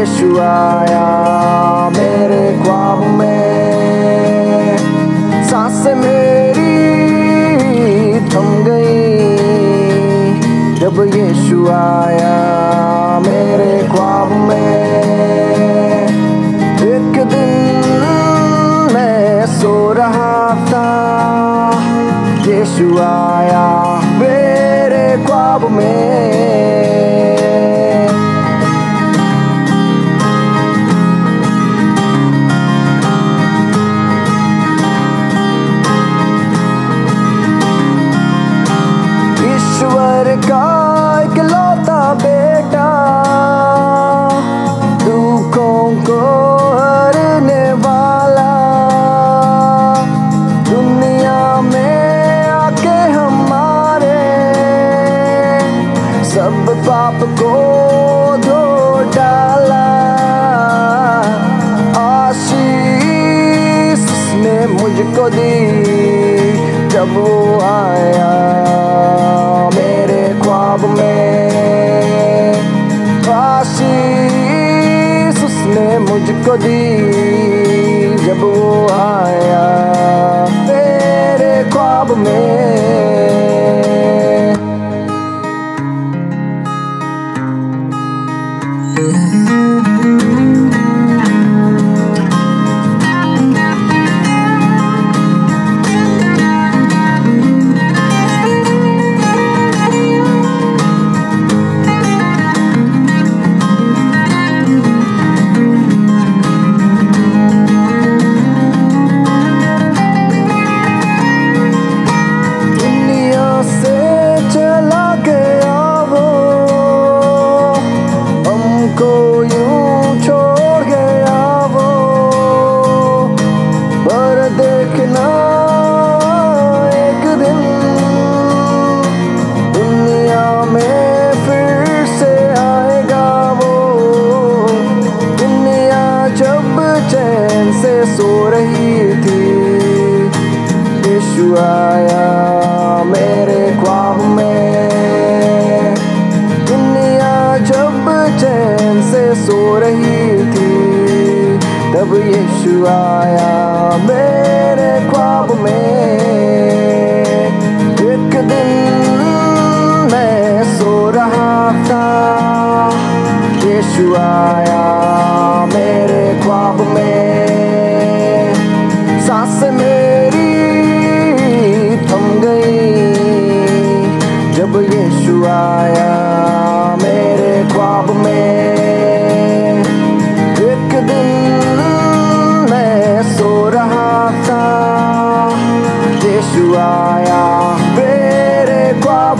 यीशु आया मेरे ख्वाब में। सांस मेरी थम गई। जब यीशु आया मेरे ख्वाब में, एक दिन मैं सो रहा था। यीशु आया मेरे ख्वाब में। पाप को धो डाला, आशीष ने मुझको दी। जब वो आया मेरे ख्वाब में, आशीष उसने मुझको दी। से रही थी। यीशु आया मेरे ख्वाब में। दुनिया जब चैन से सो रही थी, तब यीशु आया मेरे ख्वाब में। एक दिन मैं सो रहा था, यीशु आया I am Vere kwa